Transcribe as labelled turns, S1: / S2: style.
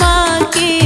S1: माँ के